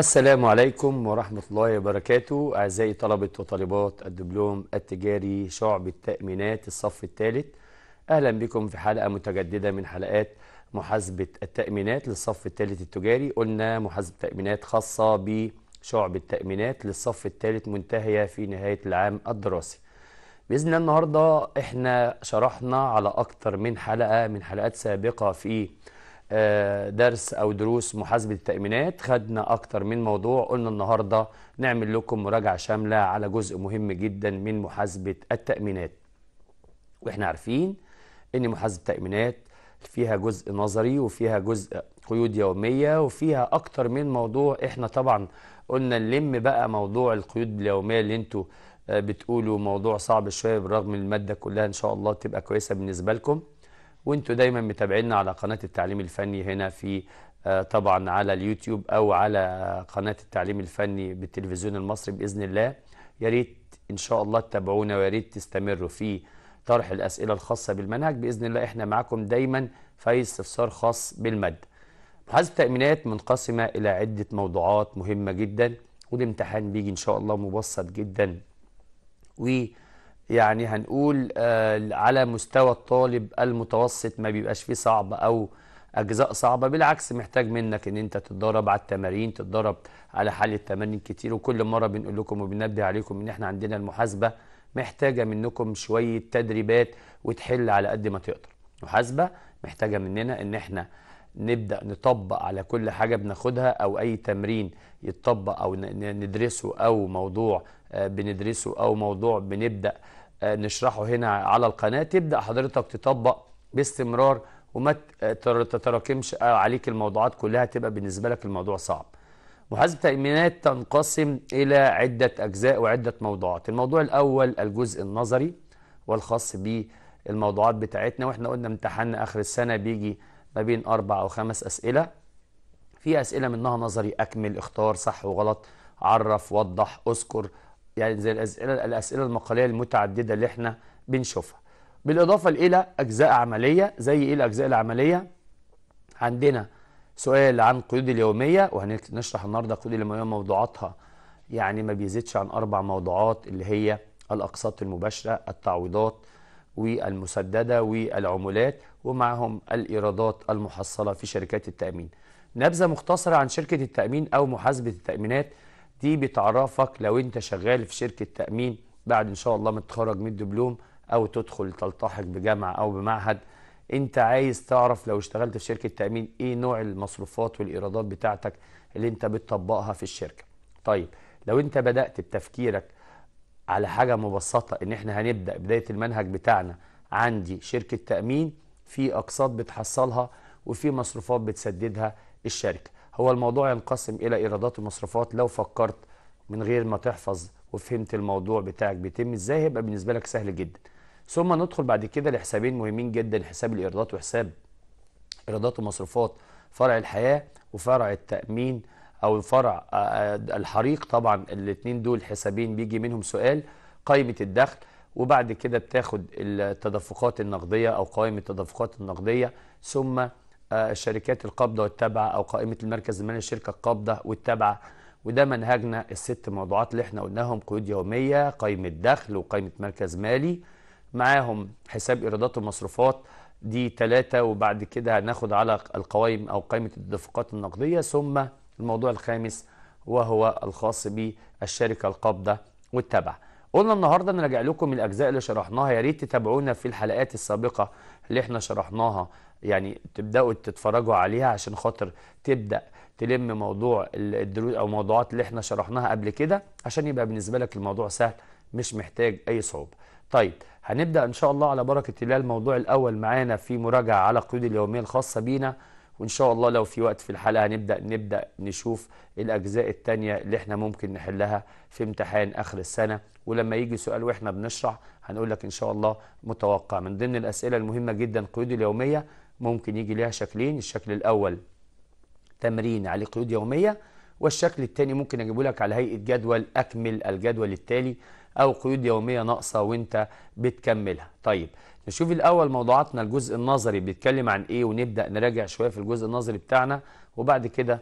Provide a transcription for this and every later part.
السلام عليكم ورحمة الله وبركاته أعزائي طلبة وطالبات الدبلوم التجاري شعب التأمينات الصف الثالث. أهلا بكم في حلقة متجددة من حلقات محاسبة التأمينات للصف الثالث التجاري. قلنا محاسبة تأمينات خاصة بشعب التأمينات للصف الثالث منتهية في نهاية العام الدراسي. بإذن النهاردة إحنا شرحنا على أكتر من حلقة من حلقات سابقة في درس أو دروس محاسبة التأمينات. خدنا أكتر من موضوع. قلنا النهارده نعمل لكم مراجعة شاملة على جزء مهم جدا من محاسبة التأمينات. وإحنا عارفين إن محاسبة التأمينات فيها جزء نظري وفيها جزء قيود يومية وفيها أكتر من موضوع. إحنا طبعا قلنا نلم بقى موضوع القيود اليومية اللي أنتوا آه، بتقولوا موضوع صعب شوية بالرغم المادة كلها إن شاء الله تبقى كويسة بالنسبة لكم. وانتوا دايما متابعينا على قناة التعليم الفني هنا في آه، طبعا على اليوتيوب أو على قناة التعليم الفني بالتلفزيون المصري بإذن الله. يا ريت إن شاء الله تتابعونا ويا ريت تستمروا في طرح الأسئلة الخاصة بالمنهج. بإذن الله إحنا معاكم دايما في استفسار خاص بالمادة محاسبة التأمينات منقسمة إلى عدة موضوعات مهمة جدا والامتحان بيجي إن شاء الله مبسط جدا. و يعني هنقول آه، على مستوى الطالب المتوسط ما بيبقاش فيه صعب أو أجزاء صعبة بالعكس محتاج منك إن أنت تتدرب على التمارين تتدرب على حل التمارين كتير. وكل مرة بنقول لكم وبننبه عليكم إن إحنا عندنا المحاسبة محتاجة منكم شوية تدريبات وتحل على قد ما تقدر. محاسبة محتاجة مننا إن إحنا نبدأ نطبق على كل حاجة بناخدها أو أي تمرين يتطبق ن- ندرسه أو موضوع آه، بندرسه أو موضوع بنبدأ آه، نشرحه هنا على القناة. تبدأ حضرتك تطبق باستمرار وما تر- تتراكمش آه، عليك الموضوعات كلها تبقى بالنسبة لك الموضوع صعب. محاسبة التأمينات تنقسم إلى عدة أجزاء وعدة موضوعات. الموضوع الأول الجزء النظري والخاص بالموضوعات بتاعتنا. وإحنا قلنا امتحاننا آخر السنة بيجي ما بين أربع أو خمس أسئلة. في أسئلة منها نظري أكمل اختار صح وغلط عرف وضح أذكر يعني زي الأسئلة الأسئلة المقالية المتعددة اللي إحنا بنشوفها. بالإضافة إلى أجزاء عملية زي إيه الأجزاء العملية؟ عندنا سؤال عن قيود اليومية وهنشرح النهاردة قيود اليومية موضوعاتها يعني ما بيزيدش عن أربع موضوعات اللي هي الأقساط المباشرة التعويضات والمسددة والعمولات ومعهم الإيرادات المحصلة في شركات التأمين. نبذة مختصرة عن شركة التأمين أو محاسبة التأمينات دي بتعرفك لو أنت شغال في شركة تأمين بعد إن شاء الله ما تتخرج من الدبلوم أو تدخل تلتحق بجامعة أو بمعهد. انت عايز تعرف لو اشتغلت في شركة تأمين إيه نوع المصروفات والإيرادات بتاعتك اللي انت بتطبقها في الشركة. طيب لو انت بدأت بتفكيرك على حاجة مبسطة إن إحنا هنبدأ بداية المنهج بتاعنا عندي شركة تأمين في أقساط بتحصلها وفي مصروفات بتسددها الشركة. هو الموضوع ينقسم إلى إيرادات ومصروفات. لو فكرت من غير ما تحفظ وفهمت الموضوع بتاعك بيتم إزاي هيبقى بالنسبة لك سهل جدا. ثم ندخل بعد كده لحسابين مهمين جدا حساب الإيرادات وحساب إيرادات ومصروفات. فرع الحياة وفرع التأمين أو فرع آه، الحريق. طبعا الاثنين دول حسابين بيجي منهم سؤال قائمة الدخل. وبعد كده بتاخد التدفقات النقدية أو قائمة التدفقات النقدية. ثم آه، الشركات القابضة والتابعة أو قائمة المركز المالي للشركه القابضة والتابعة. وده منهجنا الست موضوعات اللي إحنا قلناهم قيود يومية قائمة دخل وقائمة مركز مالي. معاهم حساب إيرادات ومصروفات. دي ثلاثة وبعد كده هناخد على القوائم أو قائمة التدفقات النقدية. ثم الموضوع الخامس وهو الخاص بالشركة القابضة والتبع قلنا النهاردة نراجع لكم الأجزاء اللي شرحناها. يا ريت تتابعونا في الحلقات السابقة اللي إحنا شرحناها. يعني تبدأوا تتفرجوا عليها عشان خاطر تبدأ تلم موضوع الدروس أو موضوعات اللي إحنا شرحناها قبل كده عشان يبقى بالنسبة لك الموضوع سهل مش محتاج أي صعوبة. طيب هنبدأ إن شاء الله على بركة الله الموضوع الأول معانا في مراجعة على القيود اليومية الخاصة بينا وإن شاء الله لو في وقت في الحلقة هنبدأ نبدأ نشوف الأجزاء التانية اللي إحنا ممكن نحلها في امتحان آخر السنة ولما يجي سؤال وإحنا بنشرح هنقول لك إن شاء الله متوقع. من ضمن الأسئلة المهمة جدا القيود اليومية ممكن يجي ليها شكلين الشكل الأول تمرين عليه قيود يومية والشكل الثاني ممكن أجيبه لك على هيئة جدول أكمل الجدول التالي أو قيود يومية ناقصة وأنت بتكملها. طيب نشوف الأول موضوعاتنا الجزء النظري بيتكلم عن إيه ونبدأ نراجع شوية في الجزء النظري بتاعنا وبعد كده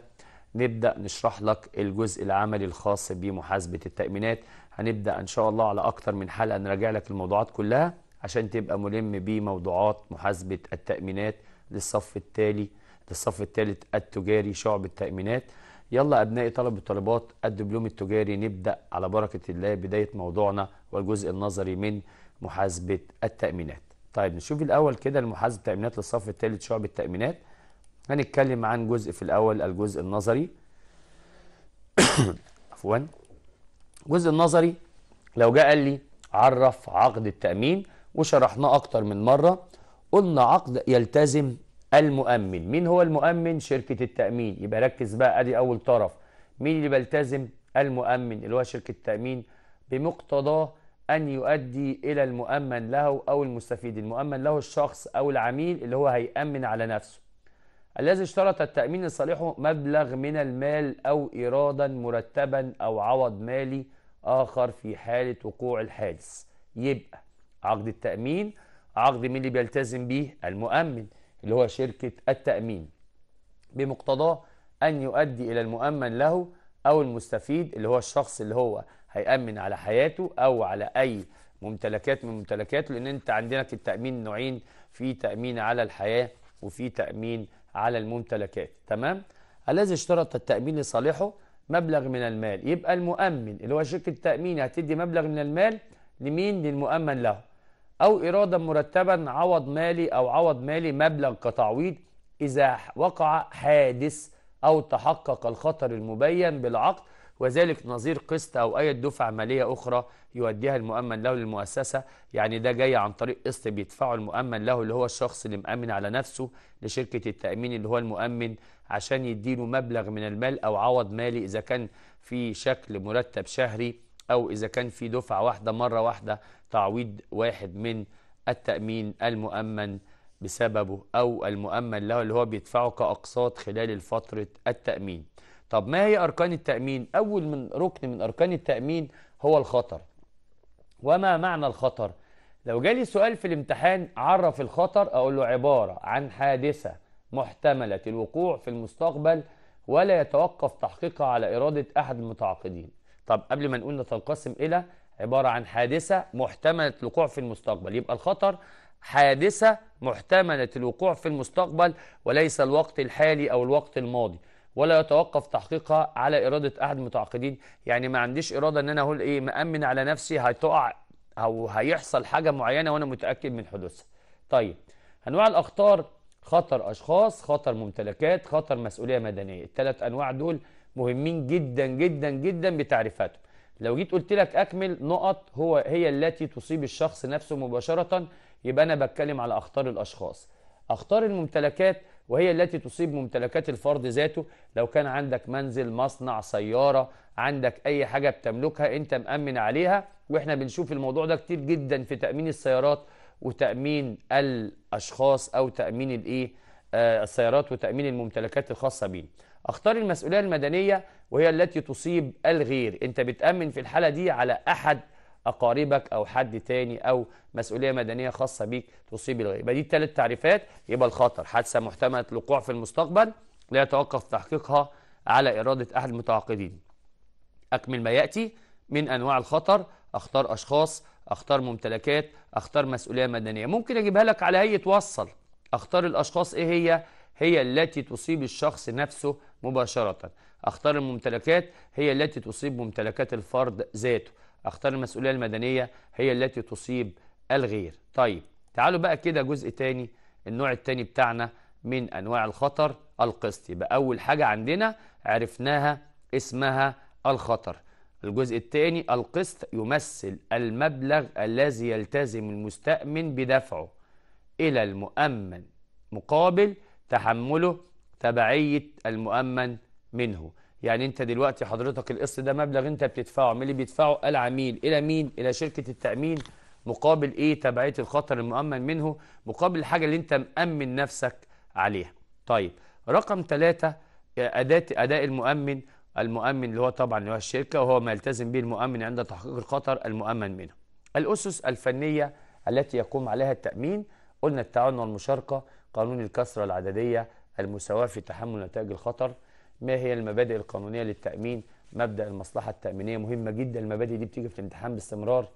نبدأ نشرح لك الجزء العملي الخاص بمحاسبة التأمينات. هنبدأ إن شاء الله على أكتر من حلقة نراجع لك الموضوعات كلها عشان تبقى ملم بموضوعات محاسبة التأمينات للصف التالي للصف الثالث التجاري شعب التأمينات. يلا أبنائي طلب الطالبات الدبلوم التجاري نبدأ على بركة الله بداية موضوعنا والجزء النظري من محاسبة التأمينات. طيب نشوف الأول كده المحاسبة التأمينات للصف الثالث شعب التأمينات. هنتكلم عن جزء في الأول الجزء النظري. عفوا. الجزء النظري لو جاء قال لي عرف عقد التأمين وشرحناه أكتر من مرة قلنا عقد يلتزم المؤمن. مين هو المؤمن؟ شركة التأمين. يبقى ركز بقى أدي أول طرف. مين اللي بيلتزم؟ المؤمن اللي هو شركة التأمين بمقتضاه أن يؤدي إلى المؤمن له أو المستفيد. المؤمن له الشخص أو العميل اللي هو هيأمن على نفسه. الذي اشترط التأمين لصالحه مبلغ من المال أو إيرادا مرتبا أو عوض مالي آخر في حالة وقوع الحادث. يبقى عقد التأمين عقد مين اللي بيلتزم به المؤمن اللي هو شركة التأمين. بمقتضاه أن يؤدي إلى المؤمن له أو المستفيد اللي هو الشخص اللي هو هيأمن على حياته أو على أي ممتلكات من ممتلكاته لأن أنت عندك التأمين نوعين في تأمين على الحياة وفي تأمين على الممتلكات. تمام؟ الذي اشترط التأمين لصالحه مبلغ من المال. يبقى المؤمن اللي هو شركة التأمين هتدي مبلغ من المال لمين؟ للمؤمن له. أو إرادا مرتبا عوض مالي أو عوض مالي مبلغ كتعويض إذا وقع حادث أو تحقق الخطر المبين بالعقد. وذلك نظير قسط أو أي دفعة مالية أخرى يوديها المؤمن له للمؤسسة. يعني ده جاي عن طريق قسط بيدفعه المؤمن له اللي هو الشخص اللي مأمن على نفسه لشركة التأمين اللي هو المؤمن عشان يديله مبلغ من المال أو عوض مالي إذا كان في شكل مرتب شهري أو إذا كان في دفعة واحدة مرة واحدة تعويض واحد من التأمين المؤمن بسببه أو المؤمن له اللي هو بيدفعه كأقساط خلال فترة التأمين طب ما هي أركان التأمين؟ أول من ركن من أركان التأمين هو الخطر وما معنى الخطر؟ لو جالي سؤال في الامتحان عرف الخطر أقول له عبارة عن حادثة محتملة الوقوع في المستقبل ولا يتوقف تحقيقها على إرادة أحد المتعاقدين طب قبل ما نقول تنقسم إلى عبارة عن حادثة محتملة الوقوع في المستقبل. يبقى الخطر حادثة محتملة الوقوع في المستقبل وليس الوقت الحالي أو الوقت الماضي ولا يتوقف تحقيقها على إرادة أحد المتعاقدين. يعني ما عنديش إرادة أن أنا أقول إيه مأمن على نفسي هتقع أو هيحصل حاجة معينة وأنا متأكد من حدوثها. طيب أنواع الأخطار خطر أشخاص خطر ممتلكات خطر مسؤولية مدنية. الثلاث أنواع دول مهمين جدا جدا جدا بتعريفاتهم. لو جيت قلت لك أكمل نقط هو هي التي تصيب الشخص نفسه مباشرة يبقى أنا بتكلم على أخطار الأشخاص. أخطار الممتلكات وهي التي تصيب ممتلكات الفرد ذاته. لو كان عندك منزل مصنع سيارة عندك أي حاجة بتملكها أنت مأمن عليها وإحنا بنشوف الموضوع ده كتير جدا في تأمين السيارات وتأمين الأشخاص أو تأمين الإيه؟ آه السيارات وتأمين الممتلكات الخاصة بيه أخطار المسؤولية المدنية وهي التي تصيب الغير. أنت بتأمن في الحالة دي على أحد أقاربك أو حد تاني أو مسؤولية مدنية خاصة بيك تصيب الغير. يبقى دي الثلاث تعريفات يبقى الخطر. حادثة محتملة الوقوع في المستقبل لا يتوقف تحقيقها على إرادة أحد المتعاقدين. أكمل ما يأتي من أنواع الخطر أختار أشخاص أختار ممتلكات أختار مسؤولية مدنية. ممكن أجيبها لك على هيئة وصل أختار الأشخاص إيه هي؟ هي التي تصيب الشخص نفسه مباشرة. أختار الممتلكات هي التي تصيب ممتلكات الفرد ذاته. أختار المسؤولية المدنية هي التي تصيب الغير. طيب تعالوا بقى كده جزء تاني النوع التاني بتاعنا من أنواع الخطر القسط يبقى أول حاجة عندنا عرفناها اسمها الخطر. الجزء الثاني القسط يمثل المبلغ الذي يلتزم المستأمن بدفعه إلى المؤمن مقابل تحمله تبعية المؤمن منه. يعني انت دلوقتي حضرتك القسط ده مبلغ انت بتدفعه مين اللي بيدفعه العميل. إلى مين؟ إلى شركة التأمين. مقابل إيه؟ تبعية الخطر المؤمن منه مقابل الحاجة اللي انت مأمن نفسك عليها. طيب رقم ثلاثة أداة أداء المؤمن المؤمن اللي هو طبعا اللي هو الشركة وهو ما يلتزم به المؤمن عند تحقيق الخطر المؤمن منه. الأسس الفنية التي يقوم عليها التأمين قلنا التعاون والمشاركة قانون الكسرة العددية المساواة في تحمل نتائج الخطر. ما هي المبادئ القانونية للتأمين؟ مبدأ المصلحة التأمينية مهمه جدا. المبادئ دي بتيجي في الامتحان باستمرار.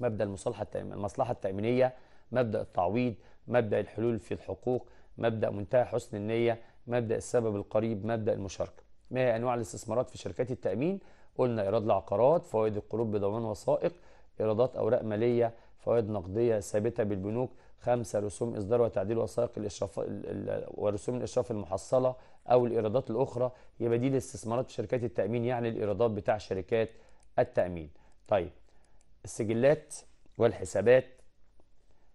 مبدأ المصالحه التأمين المصلحة التأمينية مبدأ التعويض مبدأ الحلول في الحقوق مبدأ منتهى حسن النية مبدأ السبب القريب مبدأ المشاركة. ما هي أنواع الاستثمارات في شركات التأمين؟ قلنا إيراد العقارات فوائد القروض بضمان وثائق إيرادات أوراق مالية فوائد نقدية ثابتة بالبنوك خمسة رسوم إصدار وتعديل وثائق الإشراف ورسوم الإشراف المحصلة أو الإيرادات الأخرى يبقى دي الاستثمارات في شركات التأمين يعني الإيرادات بتاع شركات التأمين. طيب السجلات والحسابات.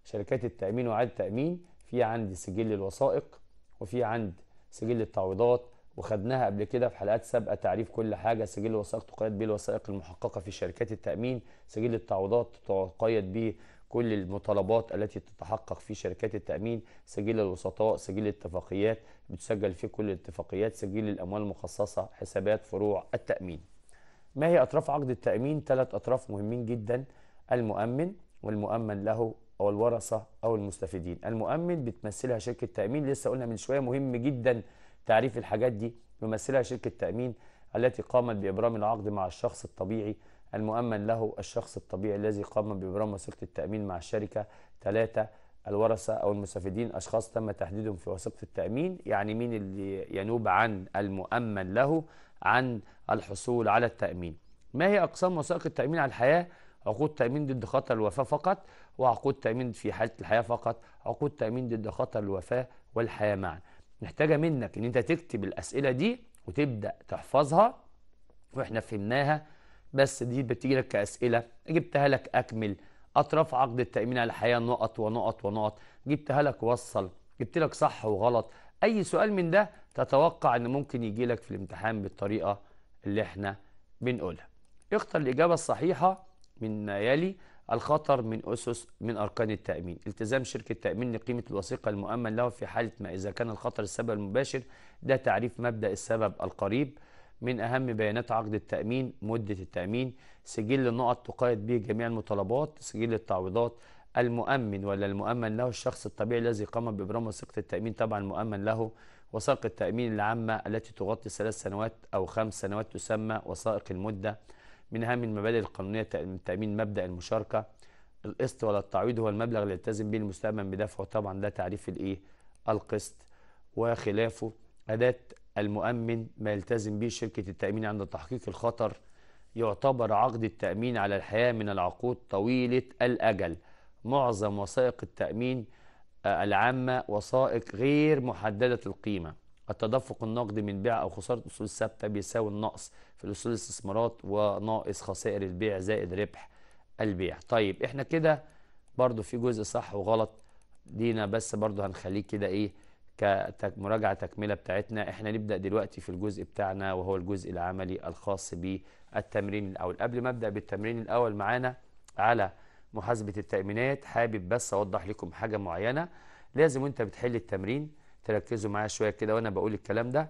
شركات التأمين وإعادة التأمين في عندي سجل الوثائق وفي عند سجل التعويضات. وخدناها قبل كده في حلقات سابقة تعريف كل حاجة. سجل الوثائق تقيد به الوثائق المحققة في شركات التأمين. سجل التعويضات تقيد به كل المطالبات التي تتحقق في شركات التأمين سجل الوسطاء سجل الاتفاقيات بتسجل فيه كل الاتفاقيات سجل الأموال المخصصة حسابات فروع التأمين. ما هي أطراف عقد التأمين؟ ثلاث أطراف مهمين جدا. المؤمن والمؤمن له أو الورثة أو المستفيدين. المؤمن بتمثلها شركة تأمين لسه قلنا من شوية مهم جدا تعريف الحاجات دي. يمثلها شركة تأمين التي قامت بإبرام العقد مع الشخص الطبيعي المؤمن له الشخص الطبيعي الذي قام بإبرام وثيقة التأمين مع الشركة ثلاثة الورثة أو المستفيدين أشخاص تم تحديدهم في وثيقة التأمين. يعني مين اللي ينوب عن المؤمن له؟ عن الحصول على التأمين. ما هي أقسام وثائق التأمين على الحياة؟ عقود تأمين ضد خطر الوفاة فقط وعقود تأمين في حالة الحياة فقط. عقود تأمين ضد خطر الوفاة والحياة معا. محتاجة منك إن أنت تكتب الأسئلة دي وتبدأ تحفظها وإحنا فهمناها بس دي بتيجي لك كأسئلة. جبتها لك أكمل. أطراف عقد التأمين على الحياة نقط ونقط ونقط. جبتها لك وصل. جبت لك صح وغلط. أي سؤال من ده تتوقع إن ممكن يجي لك في الامتحان بالطريقة اللي إحنا بنقولها. اختر الإجابة الصحيحة من يلي الخطر من أسس من أركان التأمين. التزام شركة تأمين لقيمة الوثيقة المؤمن له في حالة ما. إذا كان الخطر السبب المباشر ده تعريف مبدأ السبب القريب. من أهم بيانات عقد التأمين مدة التأمين سجل النقط تقيد به جميع المطالبات سجل التعويضات المؤمن ولا المؤمن له الشخص الطبيعي الذي قام بإبرام وثيقة التأمين طبعا المؤمن له وثائق التأمين العامة التي تغطي ثلاث سنوات أو خمس سنوات تسمى وثائق المدة. من أهم المبادئ القانونية التأمين مبدأ المشاركة القسط ولا التعويض هو المبلغ اللي يلتزم به المستأمن بدفعه طبعا ده تعريف الإيه؟ القسط. وخلافه أداة المؤمن ما يلتزم به شركة التأمين عند تحقيق الخطر يعتبر عقد التأمين على الحياة من العقود طويلة الأجل. معظم وثائق التأمين العامة وثائق غير محددة القيمة. التدفق النقدي من بيع أو خسارة أصول ثابتة بيساوي النقص في الأصول الاستثمارات وناقص خسائر البيع زائد ربح البيع. طيب إحنا كده برضو في جزء صح وغلط. دينا بس برضو هنخليه كده إيه كمراجعة تكملة بتاعتنا. إحنا نبدأ دلوقتي في الجزء بتاعنا وهو الجزء العملي الخاص بالتمرين الأول. قبل ما أبدأ بالتمرين الأول معانا على محاسبة التأمينات حابب بس أوضح لكم حاجة معينة. لازم وأنت بتحل التمرين تركزوا معايا شوية كده وأنا بقول الكلام ده.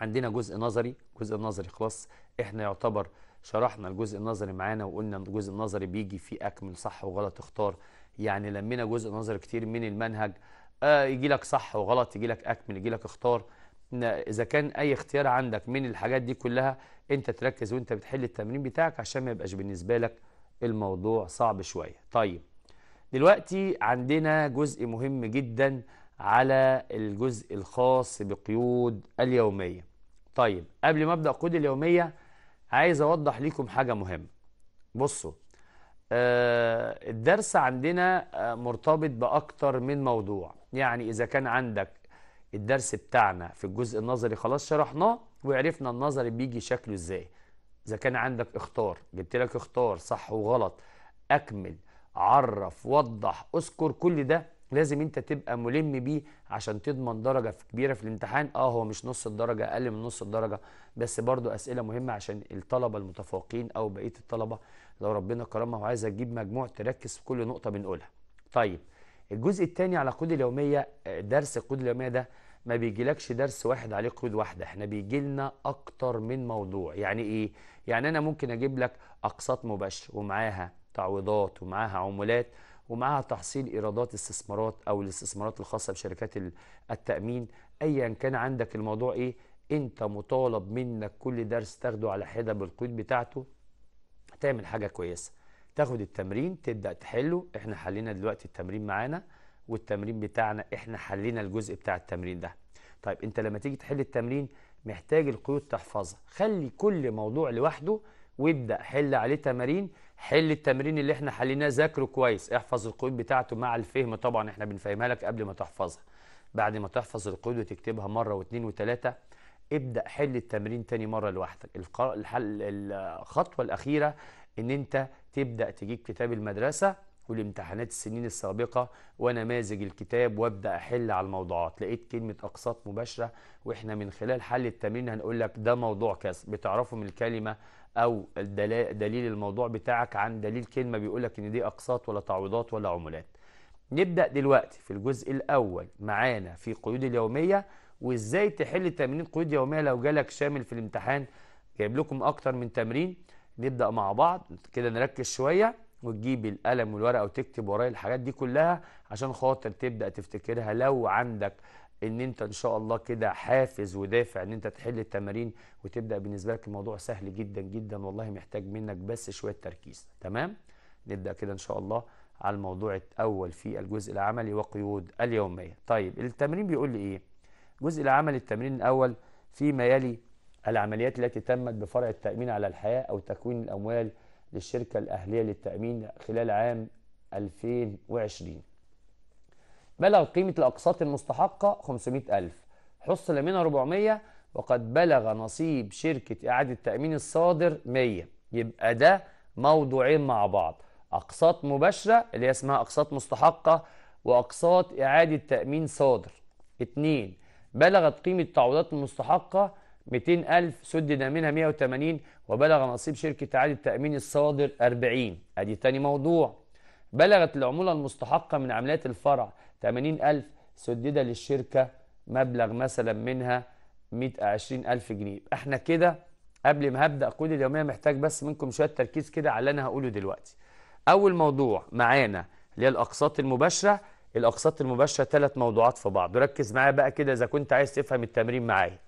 عندنا جزء نظري جزء نظري خلاص إحنا يعتبر شرحنا الجزء النظري معانا وقلنا الجزء النظري بيجي فيه أكمل صح وغلط اختار. يعني لمينا جزء نظري كتير من المنهج آه يجي لك صح وغلط يجي لك أكمل يجي لك اختار إذا كان أي اختيار عندك من الحاجات دي كلها أنت تركز وأنت بتحل التمرين بتاعك عشان ما يبقاش بالنسبة لك الموضوع صعب شوية. طيب دلوقتي عندنا جزء مهم جدا على الجزء الخاص بقيود اليومية. طيب قبل ما أبدأ قيود اليومية عايز أوضح لكم حاجة مهمة. بصوا الدرس عندنا آه مرتبط بأكتر من موضوع. يعني إذا كان عندك الدرس بتاعنا في الجزء النظري خلاص شرحناه وعرفنا النظري بيجي شكله إزاي. إذا كان عندك اختار جبت لك اختار صح وغلط أكمل عرف وضح أذكر كل ده لازم أنت تبقى ملم بيه عشان تضمن درجة كبيرة في الامتحان. آه هو مش نص الدرجة أقل من نص الدرجة بس برضو أسئلة مهمة عشان الطلبة المتفوقين أو بقية الطلبة لو ربنا كرمها وعايزة تجيب مجموع تركز في كل نقطة بنقولها. طيب الجزء الثاني على القيود اليومية درس القيود اليومية ده ما بيجيلكش درس واحد عليه قيود واحدة. إحنا بيجي لنا أكتر من موضوع. يعني إيه؟ يعني أنا ممكن أجيب لك أقساط مباشرة ومعاها تعويضات ومعاها عمولات ومعها تحصيل إيرادات استثمارات أو الاستثمارات الخاصة بشركات التأمين. ايا كان عندك الموضوع إيه؟ أنت مطالب منك كل درس تاخده على حدة بالقيود بتاعته تعمل حاجة كويسة. تاخد التمرين تبدأ تحله. إحنا حلينا دلوقتي التمرين معانا والتمرين بتاعنا إحنا حلينا الجزء بتاع التمرين ده. طيب انت لما تيجي تحل التمرين محتاج القيود تحفظها. خلي كل موضوع لوحده وابدأ حل عليه تمارين. حل التمرين اللي إحنا حليناه ذاكره كويس. احفظ القيود بتاعته مع الفهم. طبعا إحنا بنفهمها لك قبل ما تحفظها. بعد ما تحفظ القيود وتكتبها مرة واثنين وثلاثة ابدأ حل التمرين تاني مرة لوحدك. الحل الخطوة الأخيرة إن أنت تبدأ تجيب كتاب المدرسة والامتحانات السنين السابقة ونماذج الكتاب وأبدأ أحل على الموضوعات. لقيت كلمة أقساط مباشرة وإحنا من خلال حل التمرين هنقول لك ده موضوع كذا. بتعرفوا من الكلمة أو دليل الموضوع بتاعك عن دليل كلمة بيقول لك إن دي أقساط ولا تعويضات ولا عمولات نبدأ دلوقتي في الجزء الأول معانا في قيود اليومية وإزاي تحل تمرين قيود يومية لو جالك شامل في الامتحان؟ جايب لكم أكتر من تمرين. نبدأ مع بعض. كده نركز شوية وتجيب القلم والورقة وتكتب ورايا الحاجات دي كلها عشان خاطر تبدأ تفتكرها. لو عندك إن أنت إن شاء الله كده حافز ودافع إن أنت تحل التمارين وتبدأ بالنسبة لك الموضوع سهل جدا جدا. والله محتاج منك بس شوية تركيز. تمام؟ نبدأ كده إن شاء الله على الموضوع الأول في الجزء العملي وقيود اليومية. طيب التمرين بيقول لي إيه؟ الجزء العملي التمرين الأول فيما يلي العمليات التي تمت بفرع التأمين على الحياة أو تكوين الأموال للشركة الأهلية للتأمين خلال عام 2020 بلغ قيمة الأقساط المستحقة 500 ألف. حصل منها 400 وقد بلغ نصيب شركة إعادة التأمين الصادر 100 يبقى ده موضوعين مع بعض. أقساط مباشرة اللي هي اسمها أقساط مستحقة وأقساط إعادة تأمين صادر. اتنين بلغت قيمة التعويضات المستحقة 200000 سدد منها 180 وبلغ نصيب شركة إعادة التأمين الصادر 40 أدي تاني موضوع. بلغت العمولة المستحقة من عمليات الفرع 80000 سدد للشركة مبلغ مثلا منها 120000 جنيه. إحنا كده قبل ما هبدأ كود اليومية محتاج بس منكم شوية تركيز كده على اللي أنا هقوله دلوقتي. أول موضوع معانا اللي هي الأقساط المباشرة. الأقساط المباشرة ثلاث موضوعات في بعض. ركز معايا بقى كده إذا كنت عايز تفهم التمرين معايا.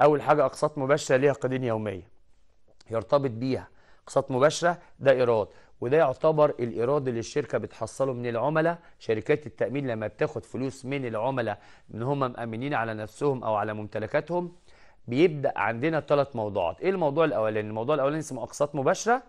أول حاجة أقساط مباشرة ليها قيدين يومية. يرتبط بيها. أقساط مباشرة ده إيراد وده يعتبر الإيراد اللي الشركة بتحصله من العملاء. شركات التأمين لما بتاخد فلوس من العملاء إن هم مأمنين على نفسهم أو على ممتلكاتهم بيبدأ عندنا ثلاث موضوعات. إيه الموضوع الأولاني؟ الموضوع الأولاني اسمه أقساط مباشرة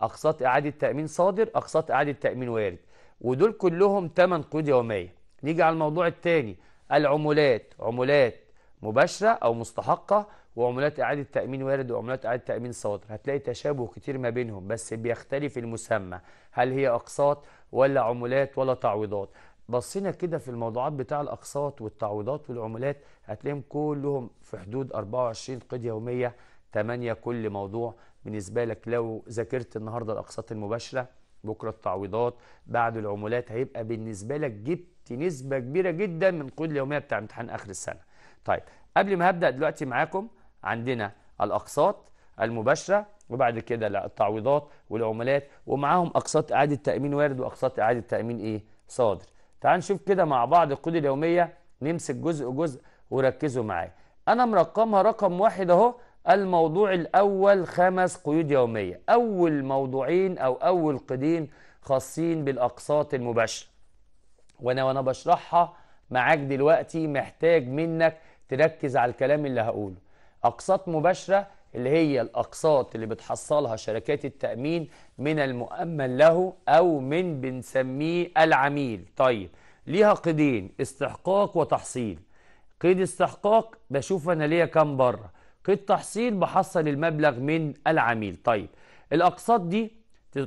أقساط إعادة تأمين صادر أقساط إعادة تأمين وارد. ودول كلهم ثمان قيود يومية. نيجي على الموضوع الثاني العمولات. عمولات مباشرة أو مستحقة وعملات إعادة تأمين وارد وعملات إعادة تأمين صادر. هتلاقي تشابه كتير ما بينهم بس بيختلف المسمى. هل هي أقساط ولا عمولات ولا تعويضات؟ بصينا كده في الموضوعات بتاع الأقساط والتعويضات والعمولات هتلاقيهم كلهم في حدود 24 قيد يومية 8 كل موضوع. بالنسبة لك لو ذاكرت النهاردة الأقساط المباشرة بكرة التعويضات بعد العمولات هيبقى بالنسبة لك جبت نسبة كبيرة جدا من قيد اليومية بتاع امتحان آخر السنة. طيب قبل ما هبدأ دلوقتي معاكم عندنا الأقساط المباشرة وبعد كده التعويضات والعمولات ومعاهم أقساط إعادة تأمين وارد وأقساط إعادة تأمين إيه؟ صادر. تعال نشوف كده مع بعض القيود اليومية نمسك جزء جزء وركزوا معايا. أنا مرقمها رقم واحد أهو الموضوع الأول خمس قيود يومية. أول موضوعين أو أول قيدين خاصين بالأقساط المباشره وأنا وأنا بشرحها معاك دلوقتي محتاج منك تركز على الكلام اللي هقوله. أقساط مباشرة اللي هي الأقساط اللي بتحصلها شركات التأمين من المؤمن له أو من بنسميه العميل. طيب ليها قيدين استحقاق وتحصيل. قيد استحقاق بشوف أنا ليا كام بره. قيد تحصيل بحصل المبلغ من العميل. طيب الأقساط دي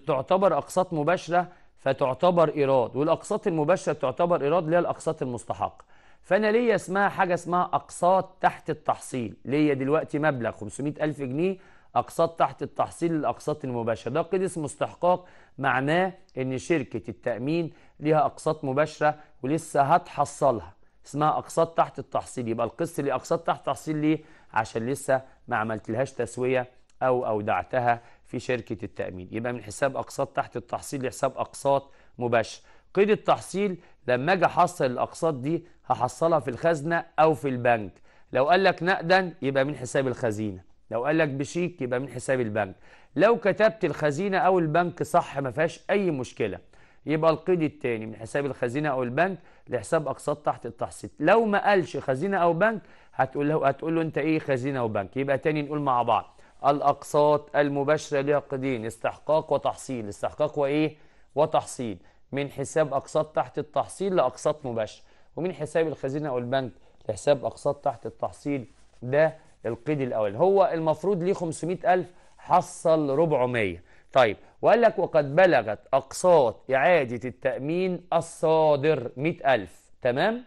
تعتبر أقساط مباشرة فتعتبر إيراد والأقساط المباشرة تعتبر إيراد اللي هي الأقساط المستحقه فأنا ليا اسمها حاجة اسمها أقساط تحت التحصيل. ليا دلوقتي مبلغ 500 ألف جنيه أقساط تحت التحصيل للأقساط المباشره ده قيد اسمه استحقاق معناه إن شركة التأمين ليها أقساط مباشرة ولسه هتحصلها. اسمها أقساط تحت التحصيل. يبقى القسط اللي اقساط تحت التحصيل ليه؟ عشان لسه ما عملتلهاش تسوية أو أودعتها في شركة التأمين. يبقى من حساب أقساط تحت التحصيل لحساب أقساط مباشره قيد التحصيل لما أجي أحصل الأقساط دي هحصلها في الخزنة أو في البنك. لو قال لك نقدا يبقى من حساب الخزينة. لو قال لك بشيك يبقى من حساب البنك. لو كتبت الخزينة أو البنك صح ما فيهاش أي مشكلة. يبقى القيد الثاني من حساب الخزينة أو البنك لحساب أقساط تحت التحصيل. لو ما قالش خزينة أو بنك هتقول له هتقول له انت إيه خزينة وبنك. يبقى تاني نقول مع بعض. الأقساط المباشرة لها قيدين استحقاق وتحصيل. استحقاق وايه وتحصيل. من حساب أقساط تحت التحصيل لأقساط مباشره ومن حساب الخزينة أو البنك لحساب أقساط تحت التحصيل. ده القيد الأول. هو المفروض ليه 500000 حصل 400 طيب وقال لك وقد بلغت أقساط إعادة التأمين الصادر 100000 تمام؟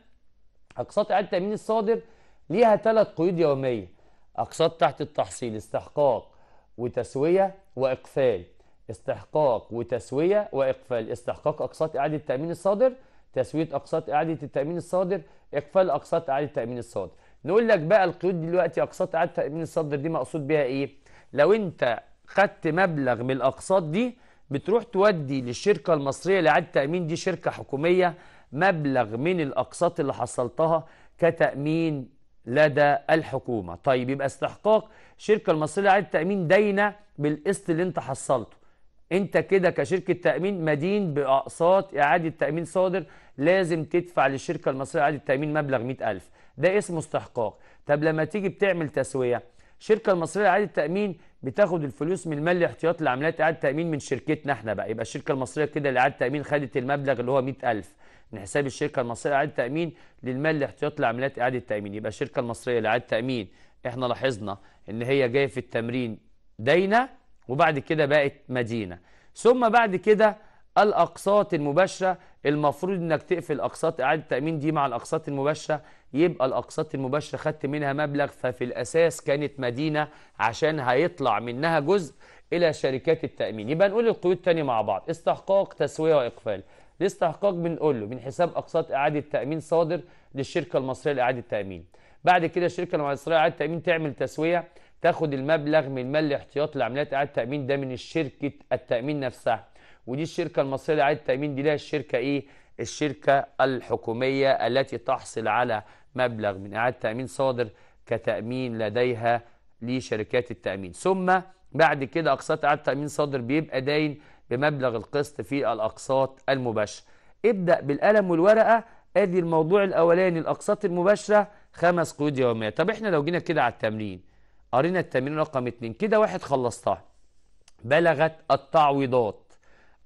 أقساط إعادة التأمين الصادر ليها ثلاث قيود يومية أقساط تحت التحصيل استحقاق وتسوية وإقفال. استحقاق وتسوية وإقفال. استحقاق أقساط إعادة التأمين الصادر تسوية أقساط إعادة التأمين الصادر إقفال أقساط إعادة التأمين الصادر. نقول لك بقى القيود دلوقتي أقساط إعادة التأمين الصادر دي مقصود بيها إيه؟ لو أنت خدت مبلغ من الأقساط دي بتروح تودي للشركة المصرية لإعادة التأمين. دي شركة حكومية مبلغ من الأقساط اللي حصلتها كتأمين لدى الحكومة. طيب يبقى استحقاق الشركة المصرية لإعادة التامين داينة بالقسط اللي انت حصلته. انت كده كشركة تأمين مدين بأقساط إعادة تأمين صادر لازم تدفع للشركة المصرية لاعاده التامين مبلغ 100000 ده اسمه استحقاق. طب لما تيجي بتعمل تسوية الشركة المصرية لاعاده التامين بتاخد الفلوس من المال الاحتياطي لعمليات إعادة التامين من شركتنا إحنا بقى. يبقى الشركة المصرية كده لاعاده التامين خدت المبلغ اللي هو 100000 من حساب الشركة المصرية لإعادة التامين للمال الاحتياطي لعمليات إعادة التأمين. يبقى الشركة المصرية لإعادة التامين إحنا لاحظنا إن هي جاية في التمرين داينة وبعد كده بقت مدينة. ثم بعد كده الأقساط المباشرة المفروض إنك تقفل أقساط إعادة التأمين دي مع الأقساط المباشرة. يبقى الأقساط المباشرة خدت منها مبلغ ففي الأساس كانت مدينة عشان هيطلع منها جزء إلى شركات التأمين. يبقى نقول القيود تاني مع بعض استحقاق تسوية وإقفال. الاستحقاق بنقول له من حساب اقساط اعاده تامين صادر للشركه المصريه لاعاده التامين بعد كده الشركة المصريه لاعاده التامين تعمل تسويه تاخد المبلغ من مال الاحتياط لعمليات اعاده التامين ده من شركه التامين نفسها. ودي الشركة المصريه لاعاده التامين دي لها الشركة إيه؟ الشركة الحكوميه التي تحصل على مبلغ من اعاده تامين صادر كتامين لديها لشركات التامين. ثم بعد كده اقساط اعاده تامين صادر بيبقى داين بمبلغ القسط في الأقساط المباشرة. ابدأ بالقلم والورقة. ادي الموضوع الأولاني الأقساط المباشرة. خمس قيود يومية. طب إحنا لو جينا كده على التمرين قرينا التمرين رقم اتنين. كده واحد خلصتها. بلغت التعويضات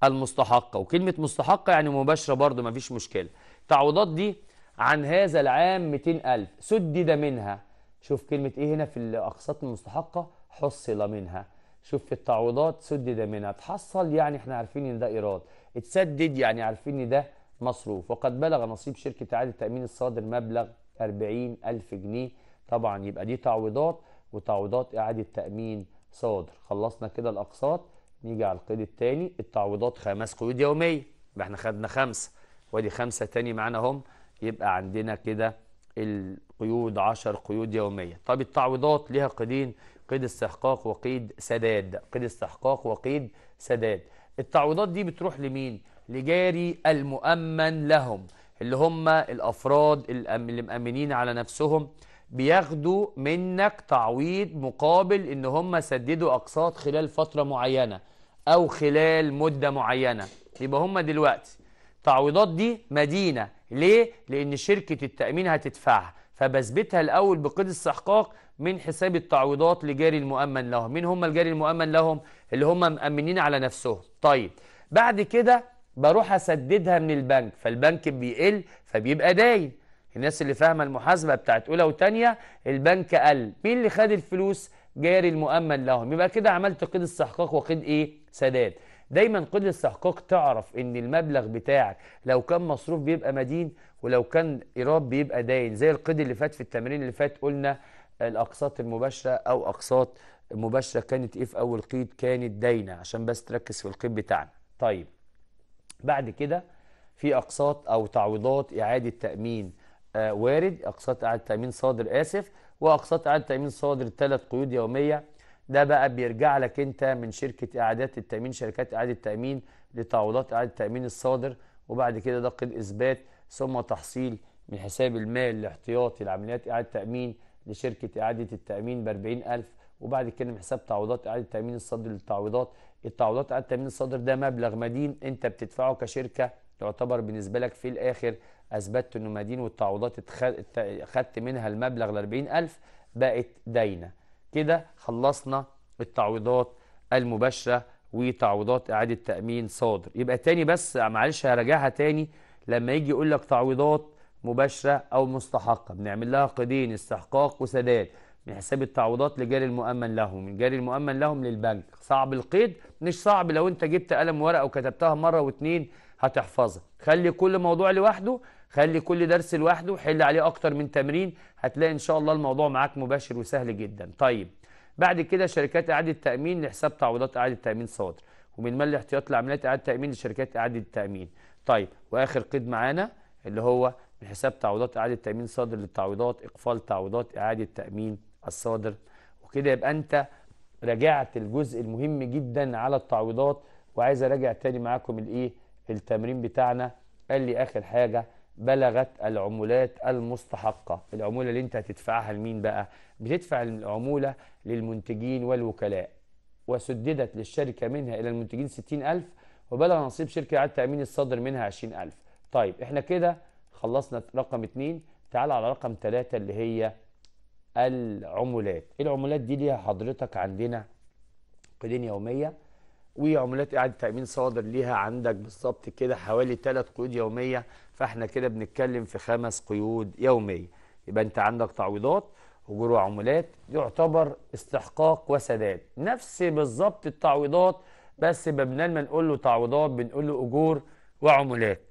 المستحقة. وكلمة مستحقة يعني مباشرة برضو مفيش مشكلة. تعويضات دي عن هذا العام 200000 سدد منها. شوف كلمة إيه هنا في الأقساط المستحقة. حصل منها. شوف في التعويضات سدد منها. تحصل يعني إحنا عارفين إن ده إيراد. اتسدد يعني عارفين إن ده مصروف. وقد بلغ نصيب شركة إعادة التأمين الصادر مبلغ 40000 جنيه. طبعا يبقى دي تعويضات وتعويضات إعادة تأمين صادر. خلصنا كده الأقساط. نيجي على القيد الثاني التعويضات خمس قيود يومية. يبقى إحنا خدنا خمسة. وادي خمسة تاني معانا هم. يبقى عندنا كده القيود 10 قيود يومية. طب التعويضات ليها قيدين. قيد استحقاق وقيد سداد. قيد استحقاق وقيد سداد. التعويضات دي بتروح لمين؟ لجاري المؤمن لهم اللي هم الأفراد اللي مأمنين على نفسهم بياخدوا منك تعويض مقابل إن هم سددوا أقساط خلال فترة معينة أو خلال مدة معينة. يبقى هم دلوقتي تعويضات دي مدينة. ليه؟ لأن شركة التأمين هتدفعها. فبثبتها الأول بقيد استحقاق من حساب التعويضات لجاري المؤمن لهم. مين هم الجاري المؤمن لهم؟ اللي هم مأمنين على نفسهم. طيب بعد كده بروح أسددها من البنك. فالبنك بيقل فبيبقى داين الناس اللي فاهمة المحاسبة بتاعت أولى وثانيه البنك قل. مين اللي خد الفلوس؟ جاري المؤمن لهم. يبقى كده عملت قيد استحقاق وقيد إيه؟ سداد. دايما قيد الاستحقاق تعرف إن المبلغ بتاعك لو كان مصروف بيبقى مدين؟ ولو كان إيراد بيبقى داين زي القيد اللي فات في التمرين اللي فات قلنا الأقساط المباشرة أو أقساط مباشرة كانت إيه في أول قيد؟ كانت داينة عشان بس تركز في القيد بتاعنا. طيب بعد كده في أقساط أو تعويضات إعادة تأمين آه وارد أقساط إعادة تأمين صادر آسف وأقساط إعادة تأمين صادر ثلاث قيود يومية. ده بقى بيرجع لك أنت من شركة إعادات التأمين شركات إعادة التامين لتعويضات إعادة التامين الصادر وبعد كده ده قيد إثبات ثم تحصيل من حساب المال الاحتياطي لعمليات إعادة تأمين لشركة إعادة التأمين ب 40000 وبعد كده من حساب تعويضات إعادة تأمين الصدر للتعويضات. التعويضات إعادة تأمين الصدر ده مبلغ مدين أنت بتدفعه كشركة يعتبر بالنسبة لك في الآخر أثبتت إنه مدين والتعويضات خدت منها المبلغ ال 40000 بقت داينة. كده خلصنا التعويضات المباشرة وتعويضات إعادة تأمين صادر. يبقى تاني بس معلش هراجعها تاني لما يجي يقول لك تعويضات مباشرة أو مستحقة بنعمل لها قيدين استحقاق وسداد من حساب التعويضات لجاري المؤمن لهم من جاري المؤمن لهم للبنك. صعب القيد؟ مش صعب لو انت جبت قلم ورقة وكتبتها مرة واتنين هتحفظها. خلي كل موضوع لوحده خلي كل درس لوحده حل عليه أكتر من تمرين هتلاقي إن شاء الله الموضوع معاك مباشر وسهل جدا. طيب بعد كده شركات إعادة تامين لحساب تعويضات إعادة تأمين صادر. ومن مال الاحتياط لعمليات إعادة تأمين لشركات إعادة التأمين. طيب وآخر قيد معانا اللي هو من حساب تعويضات إعادة تأمين صادر للتعويضات إقفال تعويضات إعادة تأمين الصادر. وكده يبقى أنت راجعت الجزء المهم جدا على التعويضات. وعايز أراجع تاني معاكم الإيه؟ التمرين بتاعنا. قال لي آخر حاجة بلغت العمولات المستحقة. العمولة اللي أنت هتدفعها لمين بقى؟ بتدفع العمولة للمنتجين والوكلاء. وسددت للشركة منها إلى المنتجين 60000 وبلغ نصيب شركة اعاده تأمين الصادر منها 20000 طيب إحنا كده خلصنا رقم 2 تعال على رقم 3 اللي هي العمولات. العمولات دي؟ ليها حضرتك عندنا قيدين يومية وعمولات إعادة تأمين صادر ليها عندك بالظبط كده حوالي ثلاث قيود يومية. فإحنا كده بنتكلم في خمس قيود يومية. يبقى أنت عندك تعويضات اجور وعمولات يعتبر استحقاق وسداد. نفس بالظبط التعويضات بس بدل ما نقول له تعويضات بنقول له أجور وعمولات.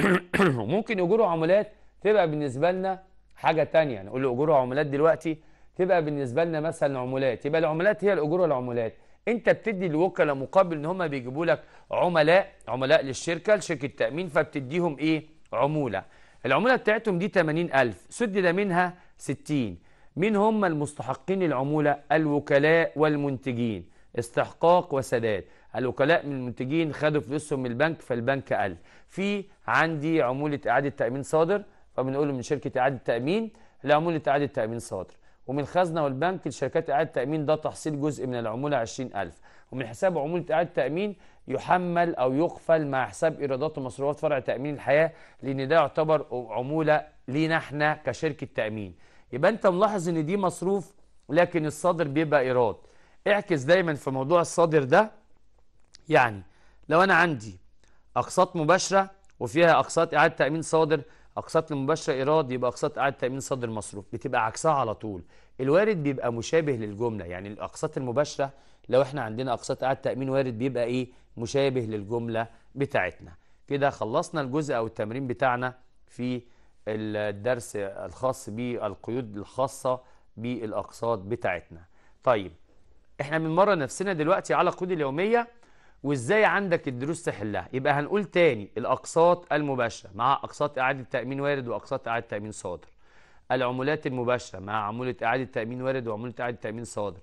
ممكن أجور وعمولات تبقى بالنسبة لنا حاجة ثانية نقول له أجور وعمولات دلوقتي تبقى بالنسبة لنا مثلا عمولات. يبقى العمولات هي الأجور والعمولات. أنت بتدي الوكلاء مقابل إن هم بيجيبوا لك عملاء عملاء للشركة لشركة تامين فبتديهم إيه؟ عمولة. العمولة بتاعتهم دي 80000 سدد منها 60 مين هم المستحقين العمولة؟ الوكلاء والمنتجين. استحقاق وسداد. الوكلاء من المنتجين خدوا فلوسهم من البنك فالبنك قال في عندي عمولة إعادة تأمين صادر فبنقول من شركة إعادة تأمين لعمولة إعادة تأمين صادر. ومن الخزنة والبنك لشركات إعادة التامين ده تحصيل جزء من العمولة 20000 ومن حساب عمولة إعادة التامين يحمل أو يقفل مع حساب إيرادات ومصروفات فرع تأمين الحياة لأن ده يعتبر عمولة لينا إحنا كشركة تأمين. يبقى أنت ملاحظ إن دي مصروف لكن الصادر بيبقى إيراد. اعكس دايما في موضوع الصادر ده. يعني لو أنا عندي أقساط مباشرة وفيها أقساط إعادة تأمين صادر أقساط المباشره إيراد يبقى أقساط إعادة تأمين صدر مصروف بتبقى عكسها على طول. الوارد بيبقى مشابه للجملة يعني الأقساط المباشرة لو إحنا عندنا أقساط إعادة تأمين وارد بيبقى إيه؟ مشابه للجملة بتاعتنا. كده خلصنا الجزء أو التمرين بتاعنا في الدرس الخاص بالقيود الخاصة بالأقساط بتاعتنا. طيب إحنا بنمرن نفسنا دلوقتي على القيود اليومية. وإزاي عندك الدروس تحلها؟ يبقى هنقول تاني الأقساط المباشرة مع أقساط إعادة تأمين وارد وأقساط إعادة تأمين صادر. العمولات المباشرة مع عمولة إعادة تأمين وارد وعمولة إعادة تأمين صادر.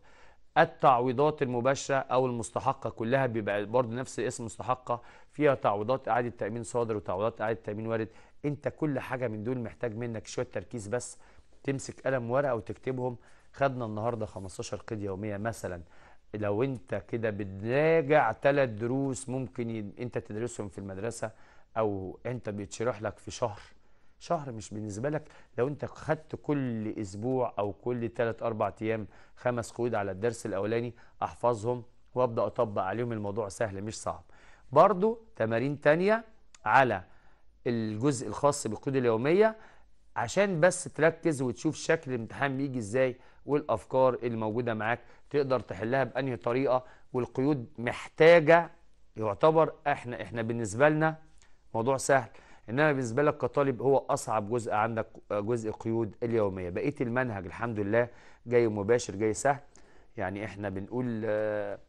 التعويضات المباشرة أو المستحقة كلها بيبقى برضه نفس اسم مستحقة. فيها تعويضات إعادة تأمين صادر وتعويضات إعادة تأمين وارد. أنت كل حاجة من دول محتاج منك شوية تركيز بس تمسك قلم ورقة وتكتبهم. خدنا النهارده 15 قيد يومية مثلا. لو انت كده بتراجع ثلاث دروس ممكن انت تدرسهم في المدرسة أو انت بيتشرح لك في شهر. شهر مش بالنسبة لك. لو انت خدت كل أسبوع أو كل ثلاث أربع أيام خمس قيود على الدرس الاولاني احفظهم وابدأ اطبق عليهم الموضوع سهل مش صعب. برضو تمارين تانية على الجزء الخاص بالقيود اليومية عشان بس تركز وتشوف شكل الامتحان بيجي إزاي والأفكار اللي موجوده معاك تقدر تحلها بأنهي طريقة. والقيود محتاجة يعتبر إحنا إحنا بالنسبة لنا موضوع سهل. إنما بالنسبة لك كطالب هو أصعب جزء عندك جزء قيود اليومية. بقية المنهج الحمد لله جاي مباشر جاي سهل. يعني إحنا بنقول آه،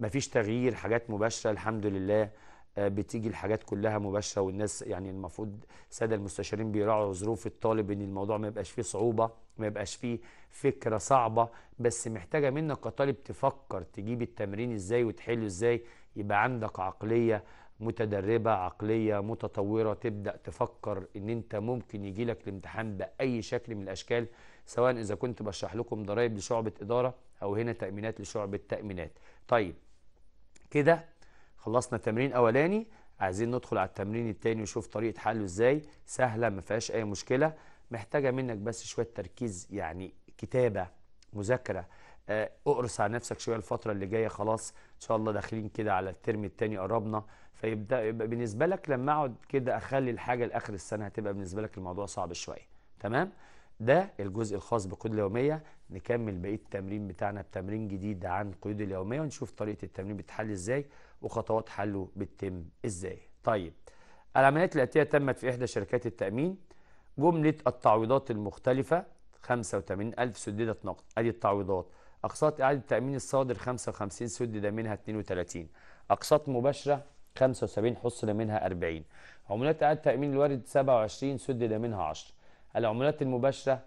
مفيش تغيير حاجات مباشرة الحمد لله. بتيجي الحاجات كلها مباشرة والناس يعني المفروض الساده المستشارين بيراعوا ظروف الطالب إن الموضوع ما يبقاش فيه صعوبة ما يبقاش فيه فكرة صعبة بس محتاجة منك كطالب تفكر تجيب التمرين إزاي وتحله إزاي يبقى عندك عقلية متدربة عقلية متطورة تبدأ تفكر إن أنت ممكن يجي لك الامتحان بأي شكل من الأشكال سواء إذا كنت بشرح لكم ضرائب لشعبة إدارة أو هنا تأمينات لشعبة تأمينات. طيب كده خلصنا تمرين أولاني عايزين ندخل على التمرين التاني ونشوف طريقة حله إزاي. سهلة ما فيهاش أي مشكلة. محتاجة منك بس شوية تركيز يعني كتابة مذاكرة. آه، اقرص على نفسك شوية الفترة اللي جاية خلاص إن شاء الله داخلين كده على الترم الثاني قربنا. فيبدأ يبقى بالنسبة لك لما أقعد كده أخلي الحاجة لآخر السنة هتبقى بالنسبة لك الموضوع صعب شوية. تمام؟ ده الجزء الخاص بقيود اليومية. نكمل بقية التمرين بتاعنا بتمرين جديد عن قيود اليومية ونشوف طريقة التمرين بتتحل إزاي. وخطوات حله بتتم إزاي. طيب العمليات الآتية تمت في إحدى شركات التأمين جملة التعويضات المختلفة 85000 سددت نقد. أدي التعويضات. أقساط إعادة تامين الصادر 55 سدد منها 32 أقساط مباشرة 75 حصل منها 40 عمولات إعادة تامين الوارد 27 سدد منها 10 العمولات المباشرة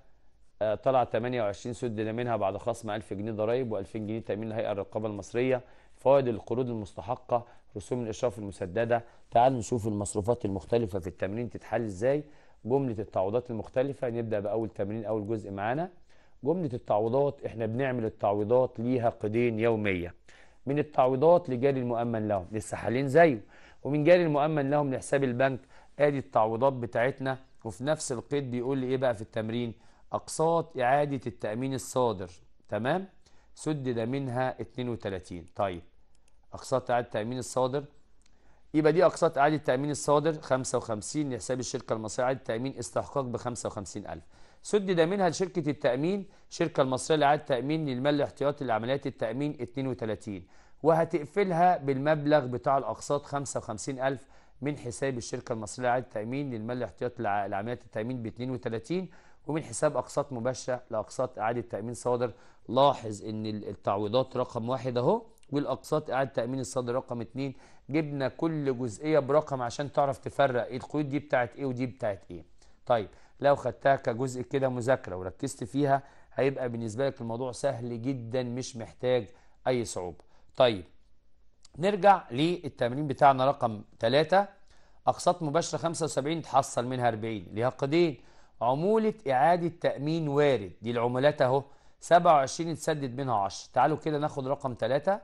آه، طلع 28 سدد منها بعد خصم 1000 جنيه ضرائب و2000 جنيه تأمين الهيئه الرقابة المصرية. فوائد القروض المستحقة رسوم الإشراف المسددة. تعالوا نشوف المصروفات المختلفة في التمرين تتحل إزاي. جملة التعويضات المختلفة. نبدأ بأول تمرين أول جزء معانا. جملة التعويضات إحنا بنعمل التعويضات ليها قيدين يومية. من التعويضات لجاري المؤمن لهم. لسه حالين زيه. ومن جاري المؤمن لهم لحساب البنك. آدي التعويضات بتاعتنا. وفي نفس القيد بيقول لي إيه بقى في التمرين؟ اقساط إعادة التأمين الصادر. تمام؟ سدد منها 32 طيب أقساط إعادة التأمين الصادر. يبقى دي أقساط إعادة التامين الصادر 55 لحساب الشركة المصرية إعادة التامين استحقاق ب 55000 سدد منها لشركة التأمين شركة المصرية لإعادة التأمين للمال الاحتياطي لعمليات التأمين 32 وهتقفلها بالمبلغ بتاع الأقساط 55000 من حساب الشركة المصرية لإعادة التأمين للمال الاحتياطي لعمليات التأمين ب 32 ومن حساب أقساط مباشرة لأقساط إعادة تأمين صادر لاحظ إن التعويضات رقم واحد أهو والأقساط إعادة تأمين الصادر رقم اتنين. جبنا كل جزئية برقم عشان تعرف تفرق القيود دي بتاعت إيه ودي بتاعت إيه. طيب لو خدتها كجزء كده مذاكرة وركزت فيها هيبقى بالنسبة لك الموضوع سهل جدا مش محتاج أي صعوبة. طيب نرجع للتمرين بتاعنا رقم 3 أقساط مباشرة 75 تحصل منها 40 ليها قيدين. عمولة إعادة تأمين وارد. دي العمولات أهو. 27 تسدد منها 10 تعالوا كده ناخد رقم 3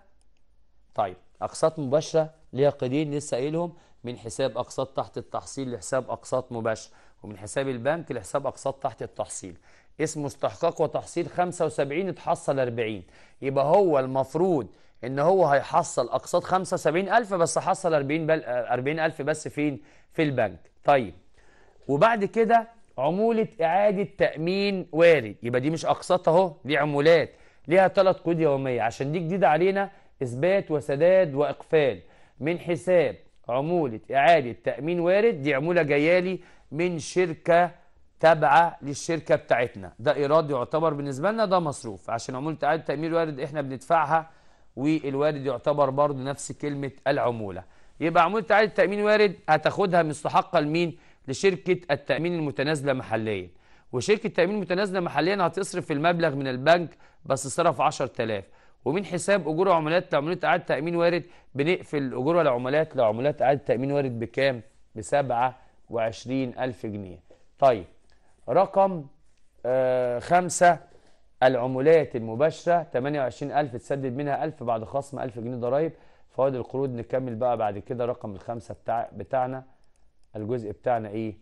طيب أقساط مباشرة ليها قيدين لسه قايلهم. من حساب أقساط تحت التحصيل لحساب أقساط مباشره ومن حساب البنك لحساب أقساط تحت التحصيل. اسمه استحقاق وتحصيل 75 اتحصل 40 يبقى هو المفروض إن هو هيحصل أقساط 75000 بس حصل 40 بل 40000 بس فين؟ في البنك. طيب وبعد كده عمولة إعادة تأمين وارد. يبقى دي مش أقساط أهو دي عمولات. ليها ثلاث قيود يومية. عشان دي جديدة علينا إثبات وسداد وإقفال. من حساب عمولة إعادة تأمين وارد دي عمولة جاية لي من شركة تابعة للشركة بتاعتنا. ده إيراد يعتبر بالنسبة لنا ده مصروف. عشان عمولة إعادة تأمين الوارد إحنا بندفعها والوارد يعتبر برضه نفس كلمة العمولة. يبقى عمولة إعادة تأمين وارد هتاخدها مستحقة لمين؟ لشركة التأمين المتنازلة محليا وشركة التأمين المتنازلة محليا هتصرف المبلغ من البنك بس صرف 10000 ومن حساب أجور وعمولات لعمولة إعادة تأمين وارد بنقفل أجور والعمولات لعمولات إعادة تأمين وارد بكام؟ ب 27000 جنيه. طيب رقم آه خمسة العمولات المباشرة 28000 تسدد منها 1000 بعد خصم 1000 جنيه ضرايب فوائد القروض نكمل بقى بعد كده رقم الخمسة بتاع بتاعنا الجزء بتاعنا إيه؟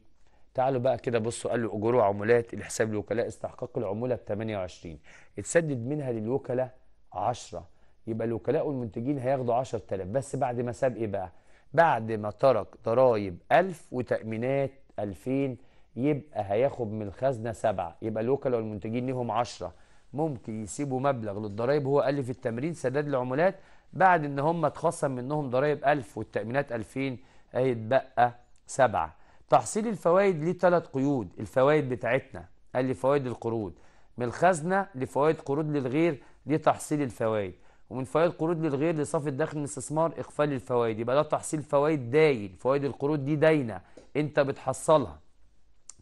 تعالوا بقى كده بصوا قال له أجور وعمولات لحساب الوكلاء استحقاق العمولة ب 28 اتسدد منها للوكلاء 10 يبقى الوكلاء والمنتجين هياخدوا 10000 بس بعد ما ساب إيه بقى؟ بعد ما ترك ضرايب 1000 وتأمينات 2000 يبقى هياخد من الخزنة 7 يبقى الوكلاء والمنتجين ليهم 10 ممكن يسيبوا مبلغ للضرايب هو في التمرين سداد العمولات بعد إن هم اتخصم منهم ضرايب 1000 والتأمينات 2000 هيتبقى 7 تحصيل الفوائد ليه ثلاث قيود. الفوائد بتاعتنا قال لي فوائد القروض من الخزنة لفوائد قروض للغير دي تحصيل الفوائد. ومن فوائد قروض للغير لصافي الدخل من الاستثمار إقفال الفوائد. يبقى ده تحصيل فوائد داين فوائد القروض دي داينة. انت بتحصلها.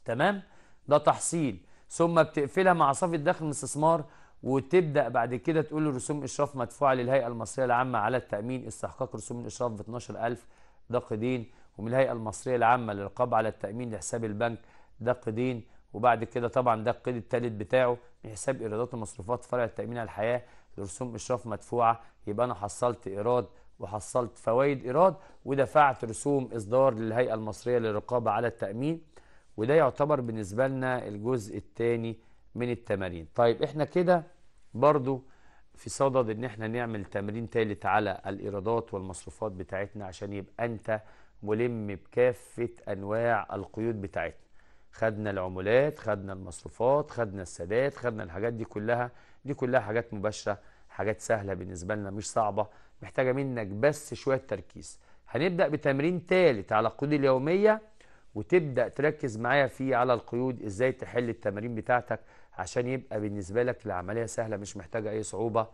تمام؟ ده تحصيل. ثم بتقفلها مع صافي الدخل من الاستثمار وتبدأ بعد كده تقول رسوم إشراف مدفوعة للهيئة المصرية العامة على التأمين. استحقاق رسوم الإشراف ب 12000 ده قيدين ومن الهيئة المصرية العامة للرقابه على التأمين لحساب البنك ده قيدين وبعد كده طبعا ده القيد الثالث بتاعه من حساب إيرادات ومصروفات فرع التامين على الحياة لرسوم إشراف مدفوعة. يبقى أنا حصلت إيراد وحصلت فوائد إيراد ودفعت رسوم إصدار للهيئة المصرية للرقابة على التأمين وده يعتبر بالنسبة لنا الجزء الثاني من التمارين. طيب إحنا كده برضو في صدد إن إحنا نعمل تمرين ثالث على الإيرادات والمصروفات بتاعتنا عشان يبقى أنت ملم بكافة أنواع القيود بتاعتنا. خدنا العمولات خدنا المصروفات خدنا السداد خدنا الحاجات دي كلها. دي كلها حاجات مباشرة حاجات سهلة بالنسبة لنا مش صعبة محتاجة منك بس شوية تركيز. هنبدأ بتمرين ثالث على القيود اليومية وتبدأ تركز معايا فيه على القيود إزاي تحل التمارين بتاعتك عشان يبقى بالنسبة لك العملية سهلة مش محتاجة أي صعوبة.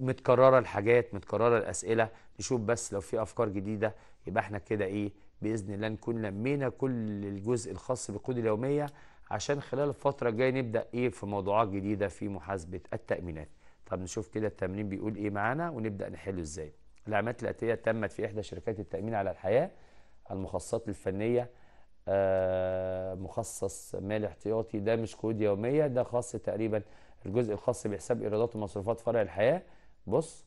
متكررة الحاجات متكررة الأسئلة نشوف بس لو في أفكار جديدة يبقى إحنا كده إيه بإذن الله نكون لمينا كل الجزء الخاص بالقيود اليومية عشان خلال الفترة الجاية نبدأ إيه في موضوعات جديدة في محاسبة التأمينات. طب نشوف كده التمرين بيقول إيه معانا ونبدأ نحله إزاي. العمليات الآتية تمت في إحدى شركات التأمين على الحياة المخصصات الفنية آه مخصص مال احتياطي ده مش قيود يومية ده خاص تقريبا الجزء الخاص بحساب إيرادات ومصروفات فرع الحياة. بص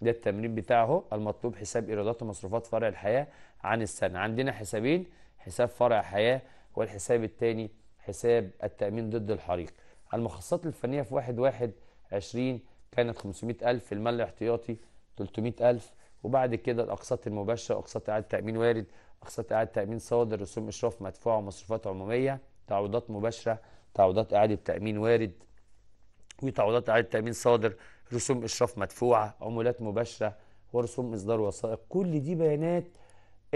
ده التمرين بتاعه المطلوب حساب ايرادات ومصروفات فرع الحياة عن السنة. عندنا حسابين حساب فرع حياة والحساب الثاني حساب التأمين ضد الحريق. المخصصات الفنية في واحد واحد 20 كانت 500000 المال الاحتياطي 300000 وبعد كده الأقساط المباشرة أقساط إعادة تأمين وارد أقساط إعادة تأمين صادر رسوم إشراف مدفوعة ومصروفات عمومية تعويضات مباشرة تعويضات إعادة تأمين وارد وتعويضات إعادة تأمين صادر رسوم إشراف مدفوعة عمولات مباشرة ورسوم إصدار وثائق. كل دي بيانات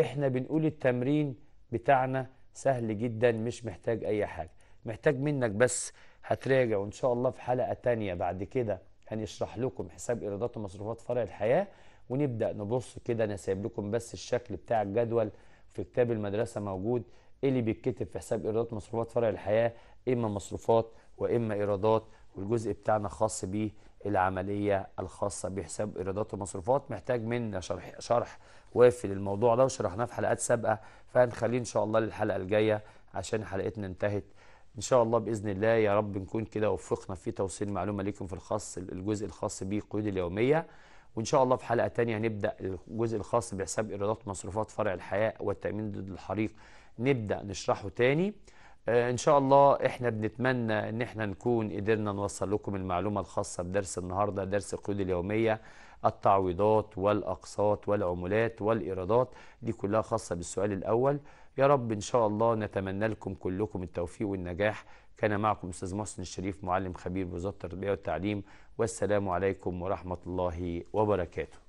إحنا بنقول التمرين بتاعنا سهل جدا مش محتاج أي حاجة. محتاج منك بس هتراجع وإن شاء الله في حلقة تانية بعد كده هنشرح لكم حساب إيرادات ومصروفات فرع الحياة ونبدأ نبص كده أنا سايب لكم بس الشكل بتاع الجدول في كتاب المدرسة موجود إيه اللي بيتكتب في حساب إيرادات ومصروفات فرع الحياة إما مصروفات وإما إيرادات. والجزء بتاعنا خاص بيه العملية الخاصة بحساب إيرادات ومصروفات محتاج منا شرح شرح وافي للموضوع ده وشرحناه في حلقات سابقة. فهنخليه إن شاء الله للحلقة الجاية عشان حلقتنا انتهت. إن شاء الله بإذن الله يا رب نكون كده وفقنا في توصيل معلومة ليكم في الخاص الجزء الخاص بالقيود اليومية. وإن شاء الله في حلقة تانية هنبدأ الجزء الخاص بحساب إيرادات ومصروفات فرع الحياة والتأمين ضد الحريق. نبدأ نشرحه تاني. إن شاء الله إحنا بنتمنى إن إحنا نكون قدرنا نوصل لكم المعلومة الخاصة بدرس النهارده درس القيود اليومية التعويضات والأقساط والعمولات والإيرادات دي كلها خاصة بالسؤال الأول. يا رب إن شاء الله نتمنى لكم كلكم التوفيق والنجاح. كان معكم أستاذ محسن الشريف معلم خبير بوزارة التربية والتعليم والسلام عليكم ورحمة الله وبركاته.